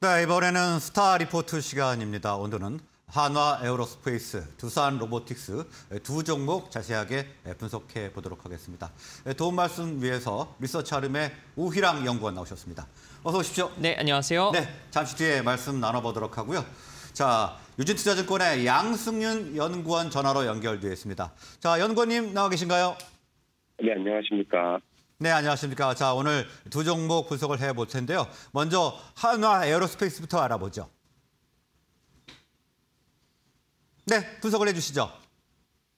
네, 이번에는 스타 리포트 시간입니다. 오늘은 한화 에어로스페이스, 두산 로보틱스 두 종목 자세하게 분석해 보도록 하겠습니다. 도움 말씀 위해서 리서치알음의 우희랑 연구원 나오셨습니다. 어서 오십시오. 네, 안녕하세요. 네, 잠시 뒤에 말씀 나눠보도록 하고요. 자, 유진투자증권의 양승윤 연구원 전화로 연결되어 있습니다. 자, 연구원님 나와 계신가요? 네, 안녕하십니까. 네, 안녕하십니까. 자, 오늘 두 종목 분석을 해 볼 텐데요. 먼저 한화 에어로스페이스부터 알아보죠. 네, 분석을 해 주시죠.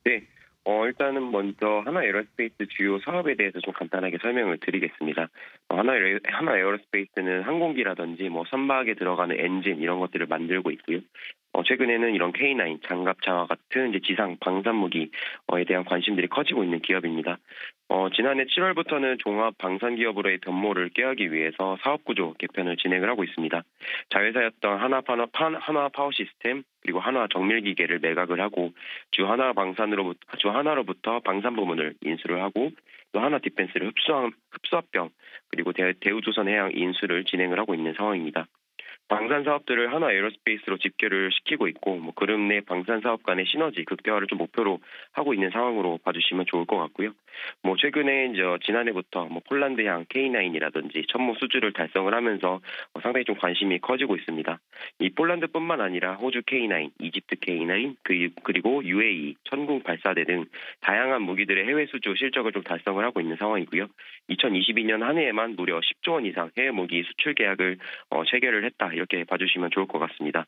네, 어, 일단은 먼저 한화 에어로스페이스 주요 사업에 대해서 좀 간단하게 설명을 드리겠습니다. 어, 한화, 에어, 한화 에어로스페이스는 항공기라든지 뭐 선박에 들어가는 엔진 이런 것들을 만들고 있고요. 어, 최근에는 이런 K9 장갑차와 같은 이제 지상 방산무기에 대한 관심들이 커지고 있는 기업입니다. 어, 지난해 7월부터는 종합 방산 기업으로의 변모를 꾀하기 위해서 사업 구조 개편을 진행을 하고 있습니다. 자회사였던 한화 파너 한화 파워 시스템 그리고 한화 정밀 기계를 매각을 하고 주 한화 방산으로부터 주 한화로부터 방산 부문을 인수를 하고 또 한화 디펜스를 흡수합 흡수합병 그리고 대, 대우조선 해양 인수를 진행을 하고 있는 상황입니다. 방산 사업들을 한화 에어로스페이스로 집결을 시키고 있고 뭐 그룹 내 방산 사업 간의 시너지 극대화를 좀 목표로 하고 있는 상황으로 봐주시면 좋을 것 같고요. 뭐 최근에 이제 지난해부터 뭐 폴란드향 K9이라든지 천무 수주를 달성을 하면서 어 상당히 좀 관심이 커지고 있습니다. 이 폴란드뿐만 아니라 호주 K9, 이집트 K9 그리고 UAE, 천궁 발사대 등 다양한 무기들의 해외 수주 실적을 좀 달성을 하고 있는 상황이고요. 2022년 한 해에만 무려 10조 원 이상 해외 무기 수출 계약을 어, 체결을 했다. 이렇게 봐주시면 좋을 것 같습니다.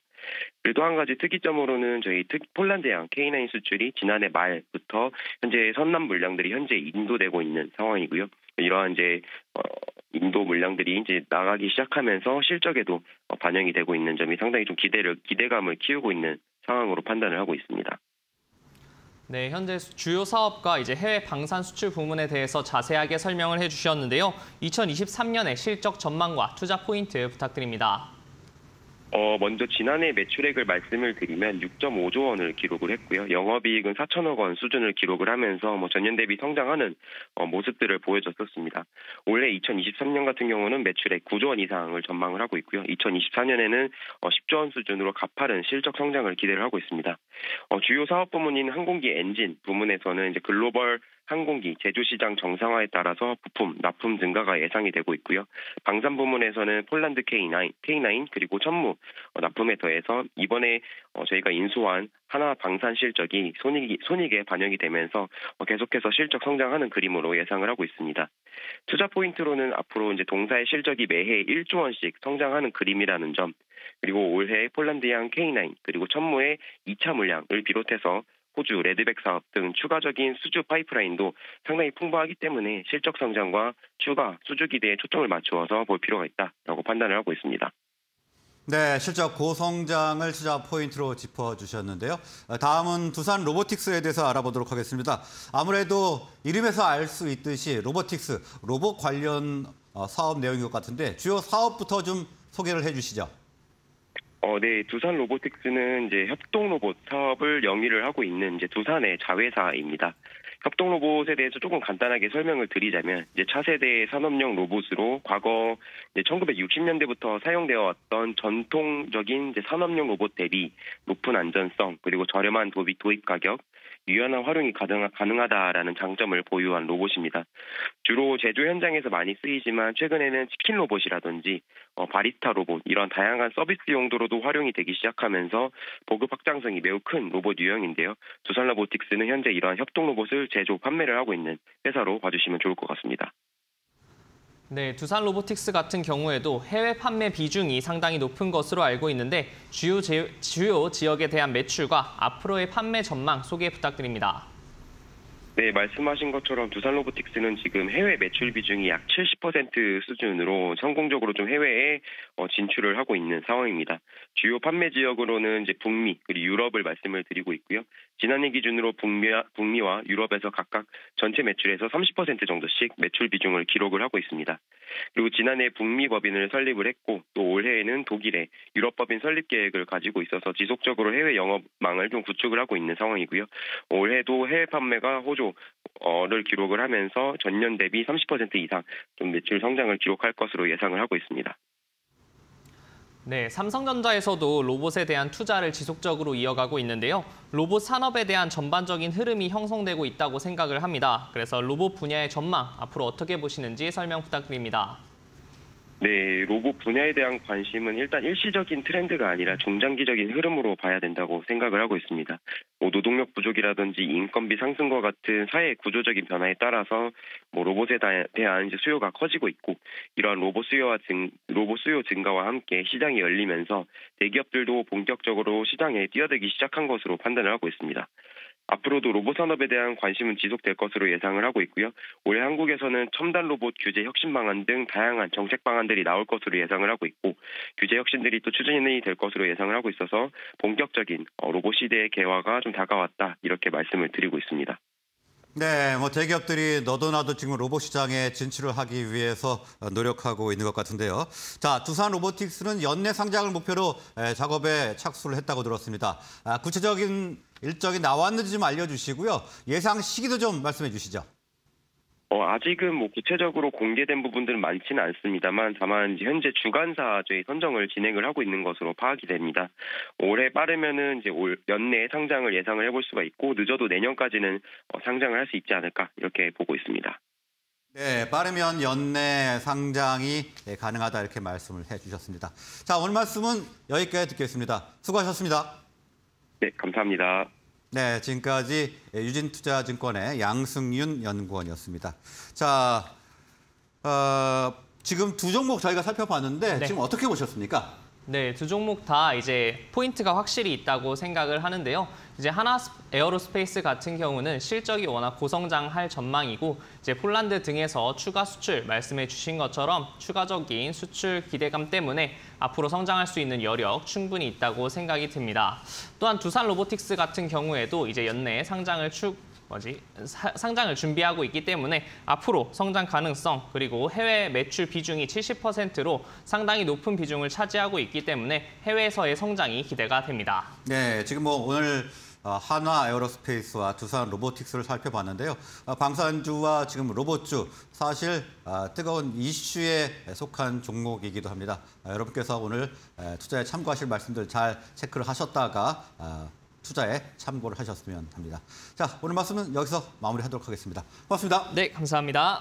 그리고 또 한 가지 특이점으로는 저희 특, 폴란드양 K9 수출이 지난해 말부터 현재 선남 물량들이 현재 인도되고 있는 상황이고요. 이러한 이제 어, 인도 물량들이 이제 나가기 시작하면서 실적에도 어, 반영이 되고 있는 점이 상당히 좀 기대를 기대감을 키우고 있는 상황으로 판단을 하고 있습니다. 네, 현재 주요 사업과 이제 해외 방산 수출 부문에 대해서 자세하게 설명을 해주셨는데요. 2023년의 실적 전망과 투자 포인트 부탁드립니다. 어, 먼저 지난해 매출액을 말씀을 드리면 6.5조 원을 기록을 했고요. 영업이익은 4천억 원 수준을 기록을 하면서 뭐 전년 대비 성장하는 어, 모습들을 보여줬었습니다. 올해 2023년 같은 경우는 매출액 9조 원 이상을 전망을 하고 있고요. 2024년에는 어, 10조 원 수준으로 가파른 실적 성장을 기대를 하고 있습니다. 어, 주요 사업 부문인 항공기 엔진 부문에서는 이제 글로벌 항공기 제조 시장 정상화에 따라서 부품 납품 증가가 예상이 되고 있고요. 방산 부문에서는 폴란드 K9, K9 그리고 천무 어, 납품에 더해서 이번에 어, 저희가 인수한 하나 방산 실적이 손익, 손익에 반영이 되면서 어, 계속해서 실적 성장하는 그림으로 예상을 하고 있습니다. 투자 포인트로는 앞으로 이제 동사의 실적이 매해 1조 원씩 성장하는 그림이라는 점, 그리고 올해 폴란드양 K9 그리고 천무의 2차 물량을 비롯해서 호주 레드백 사업 등 추가적인 수주 파이프라인도 상당히 풍부하기 때문에 실적 성장과 추가 수주 기대에 초점을 맞추어서 볼 필요가 있다라고 판단을 하고 있습니다. 네, 실적 고성장을 투자 포인트로 짚어주셨는데요. 다음은 두산 로보틱스에 대해서 알아보도록 하겠습니다. 아무래도 이름에서 알 수 있듯이 로보틱스, 로봇 관련 어, 사업 내용인 것 같은데 주요 사업부터 좀 소개를 해주시죠. 어, 네, 두산 로보틱스는 이제 협동 로봇 사업을 영위를 하고 있는 이제 두산의 자회사입니다. 협동 로봇에 대해서 조금 간단하게 설명을 드리자면 이제 차세대 산업용 로봇으로 과거 이제 1960년대부터 사용되어 왔던 전통적인 산업용 로봇 대비 높은 안전성 그리고 저렴한 도입 가격 유연한 활용이 가능하다라는 장점을 보유한 로봇입니다. 주로 제조 현장에서 많이 쓰이지만 최근에는 치킨 로봇이라든지 어, 바리스타 로봇 이런 다양한 서비스 용도로도 활용이 되기 시작하면서 보급 확장성이 매우 큰 로봇 유형인데요. 두산 로보틱스는 현재 이러한 협동 로봇을 제조 판매를 하고 있는 회사로 봐주시면 좋을 것 같습니다. 네, 두산 로보틱스 같은 경우에도 해외 판매 비중이 상당히 높은 것으로 알고 있는데 주요, 제, 주요 지역에 대한 매출과 앞으로의 판매 전망 소개 부탁드립니다. 네, 말씀하신 것처럼 두산 로보틱스는 지금 해외 매출 비중이 약 70% 수준으로 성공적으로 좀 해외에 어, 진출을 하고 있는 상황입니다. 주요 판매 지역으로는 이제 북미 그리고 유럽을 말씀을 드리고 있고요. 지난해 기준으로 북미와, 북미 와 유럽에서 각각 전체 매출에서 30% 정도씩 매출 비중을 기록을 하고 있습니다. 그리고 지난해 북미 법인을 설립을 했고 또 올해에는 독일에 유럽 법인 설립 계획을 가지고 있어서 지속적으로 해외 영업망을 좀 구축을 하고 있는 상황이고요. 올해도 해외 판매가 호조를 기록을 하면서 전년 대비 30% 이상 좀 매출 성장을 기록할 것으로 예상을 하고 있습니다. 네, 삼성전자에서도 로봇에 대한 투자를 지속적으로 이어가고 있는데요. 로봇 산업에 대한 전반적인 흐름이 형성되고 있다고 생각을 합니다. 그래서 로봇 분야의 전망 앞으로 어떻게 보시는지 설명 부탁드립니다. 네, 로봇 분야에 대한 관심은 일단 일시적인 트렌드가 아니라 중장기적인 흐름으로 봐야 된다고 생각을 하고 있습니다. 뭐 노동력 부족이라든지 인건비 상승과 같은 사회 구조적인 변화에 따라서 뭐 로봇에 다- 대한 수요가 커지고 있고 이러한 로봇 수요와 증 로봇 수요 증가와 함께 시장이 열리면서 대기업들도 본격적으로 시장에 뛰어들기 시작한 것으로 판단을 하고 있습니다. 앞으로도 로봇 산업에 대한 관심은 지속될 것으로 예상을 하고 있고요. 올해 한국에서는 첨단 로봇 규제 혁신 방안 등 다양한 정책 방안들이 나올 것으로 예상을 하고 있고 규제 혁신들이 또 추진이 될 것으로 예상을 하고 있어서 본격적인 어, 로봇 시대의 개화가 좀 다가왔다 이렇게 말씀을 드리고 있습니다. 네, 뭐 대기업들이 너도 나도 지금 로봇 시장에 진출을 하기 위해서 어, 노력하고 있는 것 같은데요. 자, 두산 로보틱스는 연내 상장을 목표로 에, 작업에 착수를 했다고 들었습니다. 아, 구체적인 일정이 나왔는지 좀 알려주시고요. 예상 시기도 좀 말씀해 주시죠. 어, 아직은 뭐 구체적으로 공개된 부분들은 많지는 않습니다만 다만 현재 주관사 저희 선정을 진행을 하고 있는 것으로 파악이 됩니다. 올해 빠르면은 이제 올 연내에 상장을 예상을 해볼 수가 있고 늦어도 내년까지는 어, 상장을 할 수 있지 않을까 이렇게 보고 있습니다. 네, 빠르면 연내 상장이 예, 가능하다 이렇게 말씀을 해주셨습니다. 자, 오늘 말씀은 여기까지 듣겠습니다. 수고하셨습니다. 네, 감사합니다. 네, 지금까지 유진투자증권의 양승윤 연구원이었습니다. 자, 어, 지금 두 종목 저희가 살펴봤는데 네. 지금 어떻게 보셨습니까? 네, 두 종목 다 이제 포인트가 확실히 있다고 생각을 하는데요. 이제 한화 스- 에어로스페이스 같은 경우는 실적이 워낙 고성장할 전망이고 이제 폴란드 등에서 추가 수출 말씀해 주신 것처럼 추가적인 수출 기대감 때문에 앞으로 성장할 수 있는 여력 충분히 있다고 생각이 듭니다. 또한 두산 로보틱스 같은 경우에도 이제 연내에 상장을 추 뭐지 사- 상장을 준비하고 있기 때문에 앞으로 성장 가능성 그리고 해외 매출 비중이 70%로 상당히 높은 비중을 차지하고 있기 때문에 해외에서의 성장이 기대가 됩니다. 네, 지금 뭐 오늘 어, 한화 에어로스페이스와 두산 로보틱스를 살펴봤는데요. 어, 방산주와 지금 로봇주 사실 어, 뜨거운 이슈에 속한 종목이기도 합니다. 어, 여러분께서 오늘 에, 투자에 참고하실 말씀들 잘 체크를 하셨다가 어, 투자에 참고를 하셨으면 합니다. 자, 오늘 말씀은 여기서 마무리하도록 하겠습니다. 고맙습니다. 네, 감사합니다.